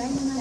Gracias.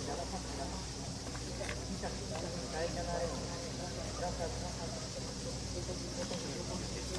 Gracias.